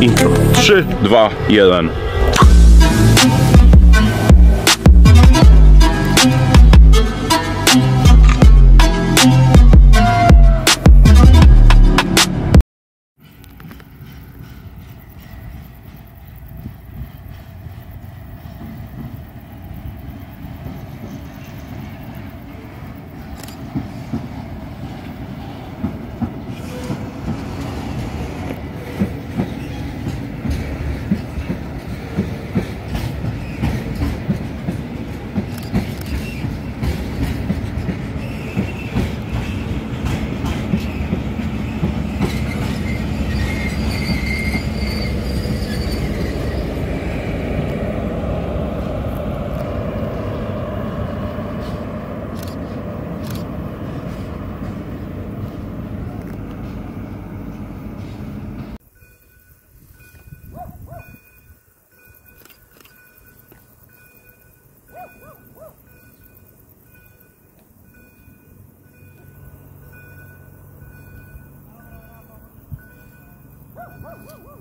Intro. 3, 2, 1. Woo!